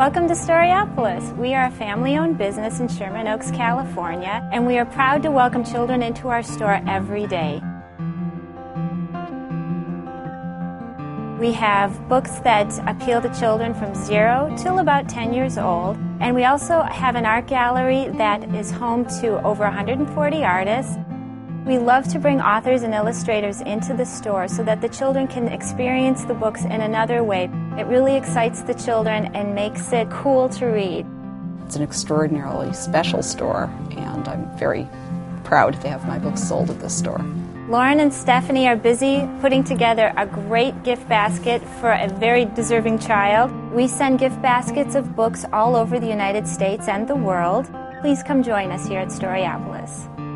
Welcome to Storyopolis. We are a family owned business in Sherman Oaks, California, and we are proud to welcome children into our store every day. We have books that appeal to children from zero till about 10 years old. And we also have an art gallery that is home to over 140 artists. We love to bring authors and illustrators into the store so that the children can experience the books in another way. It really excites the children and makes it cool to read. It's an extraordinarily special store, and I'm very proud to have my books sold at this store. Lauren and Stephanie are busy putting together a great gift basket for a very deserving child. We send gift baskets of books all over the United States and the world. Please come join us here at Storyopolis.